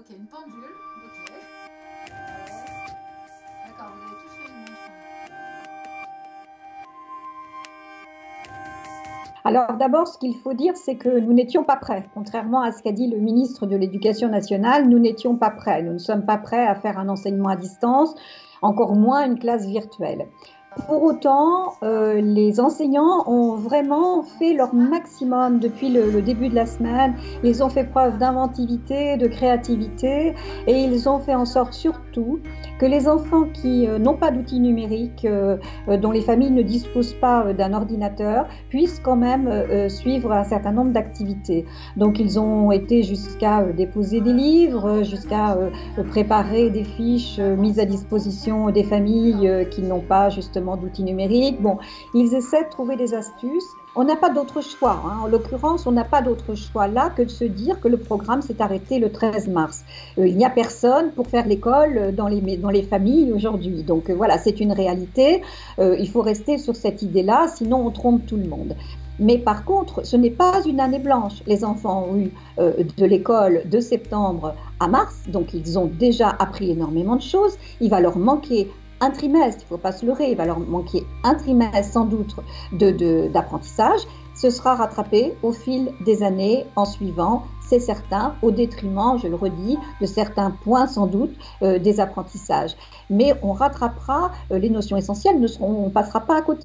ok, une pendule. D'accord, vous avez tous fait une montre. Alors d'abord, ce qu'il faut dire, c'est que nous n'étions pas prêts. Contrairement à ce qu'a dit le ministre de l'Éducation nationale, nous n'étions pas prêts. Nous ne sommes pas prêts à faire un enseignement à distance, encore moins une classe virtuelle. Pour autant, euh, les enseignants ont vraiment fait leur maximum depuis le, début de la semaine. Ils ont fait preuve d'inventivité, de créativité et ils ont fait en sorte surtout que les enfants qui euh, n'ont pas d'outils numériques, euh, dont les familles ne disposent pas d'un ordinateur, puissent quand même suivre un certain nombre d'activités. Donc ils ont été jusqu'à déposer des livres, jusqu'à préparer des fiches mises à disposition des familles qui n'ont pas justement d'outils numériques. Bon, ils essaient de trouver des astuces. On n'a pas d'autre choix. Hein. En l'occurrence, on n'a pas d'autre choix là que de se dire que le programme s'est arrêté le 13 mars. Euh, il n'y a personne pour faire l'école dans les, dans les familles aujourd'hui. Donc euh, voilà, c'est une réalité. Euh, il faut rester sur cette idée-là, sinon on trompe tout le monde. Mais par contre, ce n'est pas une année blanche. Les enfants ont eu de l'école de septembre à mars, donc ils ont déjà appris énormément de choses. Il va leur manquer un trimestre, il ne faut pas se leurrer, il va leur manquer un trimestre sans doute d'apprentissage. De, Ce sera rattrapé au fil des années en suivant, c'est certain, au détriment, je le redis, de certains points sans doute euh, des apprentissages. Mais on rattrapera euh, les notions essentielles, ne seront, on ne passera pas à côté.